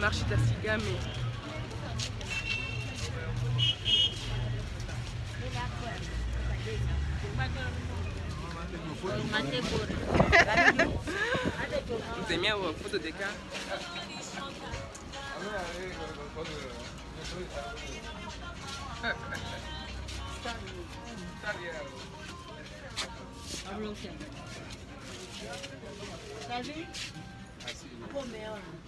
le. Aba ke bɛ dabi pa. Abana bɛ kunbɛ sɔrɔ ka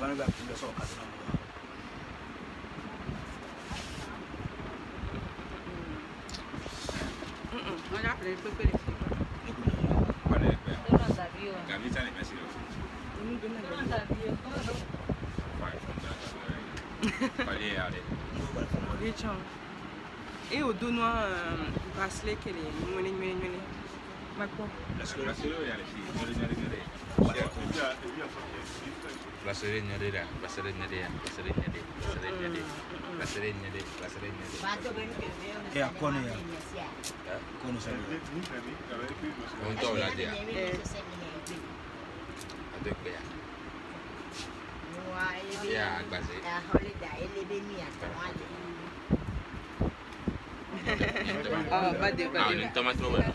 wọn bá fi lọsọ ọkà sínú ọmọ wọn. ọjà pèlè pépèrè. wọn lè gbẹ gàmí tani bẹ sí lọ. Allez, allez. Richard. Et au bracelet qu'elle est. Mwenye, mwenye, mwenye. Makpo. La seule, la seule, allez, allez, allez. Glycerin nya dia. Glycerin nya dia. Glycerin nya dia. Glycerin nya dia. Glycerin dia. Glycerin dia. Ya, kono ya. Kono saya. Untuk lah dia. Aduk dia. Ya, glycerin. Ya, eh. holiday ini dia ni. Oh, badi badi. Ah, ni tomat semua.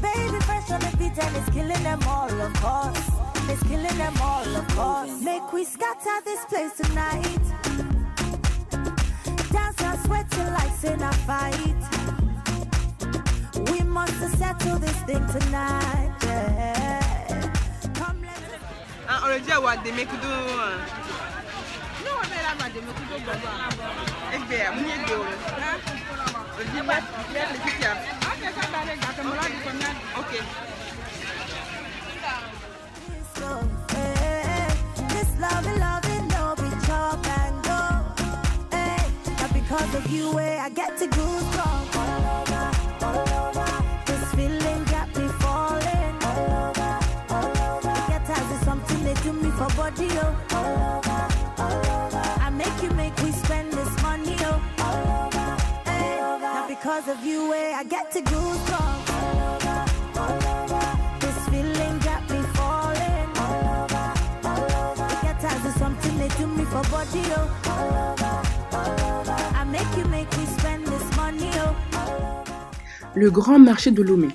Baby fresh on the beat and it's killing them all, of course is killing them all, of course. Make we scatter this place tonight. Dance and sweat till life's in a fight. We must settle this thing tonight. Yeah. Come, let us. Already, I want to make do. No, I'm not. I'm going to make do. Okay. Not because of you, eh, I get to goosebumps all over, all over. This feeling got me falling all over, all over. Get something they do me for body, oh. All over, all over. I make you make we spend this money, oh. All over, hey, not because of you, eh, I get to goosebumps all over, all over. This feeling got me falling all over, all over. Get something they do me for body, oh. All over, Le grand marché de Lomé,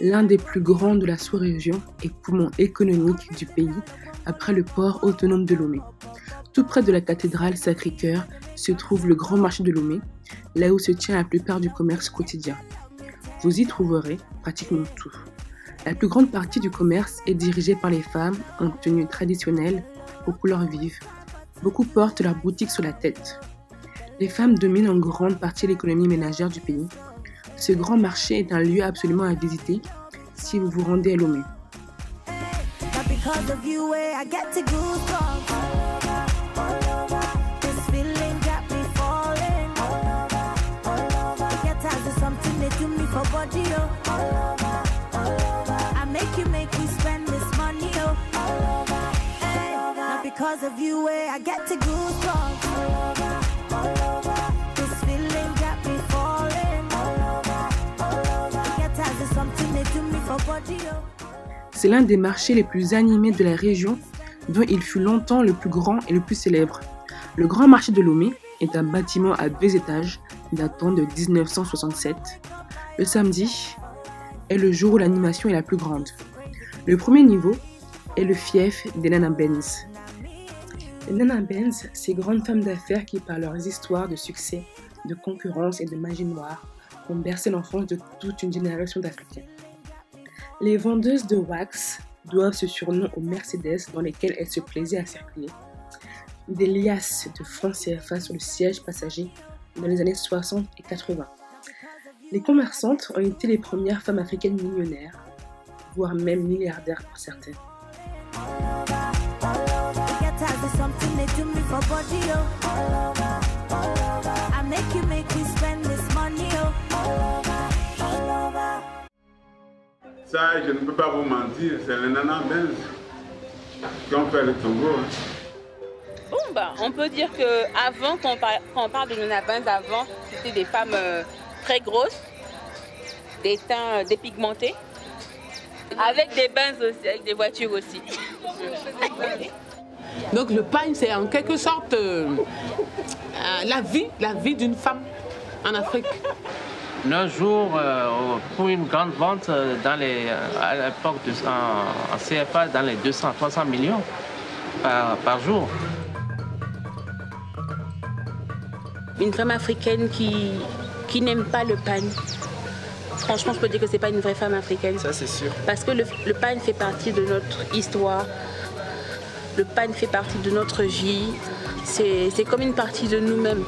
l'un des plus grands de la sous-région et poumon économique du pays après le port autonome de Lomé. Tout près de la cathédrale Sacré-Cœur se trouve le grand marché de Lomé, là où se tient la plupart du commerce quotidien. Vous y trouverez pratiquement tout. La plus grande partie du commerce est dirigée par les femmes en tenue traditionnelle aux couleurs vives. Beaucoup portent leur boutique sur la tête. Les femmes dominent en grande partie l'économie ménagère du pays. Ce grand marché est un lieu absolument à visiter si vous vous rendez à Lomé. C'est l'un des marchés les plus animés de la région, dont il fut longtemps le plus grand et le plus célèbre. Le Grand Marché de Lomé est un bâtiment à deux étages datant de 1967. Le samedi est le jour où l'animation est la plus grande. Le premier niveau est le fief des Nana Benz. Les Nana Benz, ces grandes femmes d'affaires qui, par leurs histoires de succès, de concurrence et de magie noire, ont bercé l'enfance de toute une génération d'Africains. Les vendeuses de wax doivent ce surnom aux Mercedes dans lesquelles elles se plaisaient à circuler. Des liasses de francs CFA sur le siège passager dans les années 60 et 80. Les commerçantes ont été les premières femmes africaines millionnaires, voire même milliardaires pour certaines. Ça, je ne peux pas vous mentir, c'est les nanas qui ont fait le Togo. hein. Bon, bah, on peut dire que avant, quand on, par- quand on parle de Nana Benz, avant, c'était des femmes euh, très grosses, des teints euh, dépigmentés, avec des Benz aussi, avec des voitures aussi. Donc le pain, c'est en quelque sorte euh, euh, la vie, la vie d'une femme en Afrique. Nos jours, euh, pour une grande vente, euh, dans les, euh, à l'époque en, en CFA, dans les 200-300 millions par, par jour. Une femme africaine qui, qui n'aime pas le pain. Franchement, je peux dire que c'est pas une vraie femme africaine. Ça, c'est sûr. Parce que le, le pain fait partie de notre histoire. Le pain fait partie de notre vie. C'est c'est comme une partie de nous-mêmes.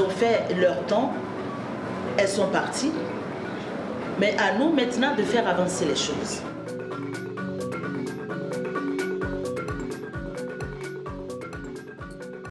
Ont fait leur temps, elles sont parties. Mais à nous maintenant de faire avancer les choses.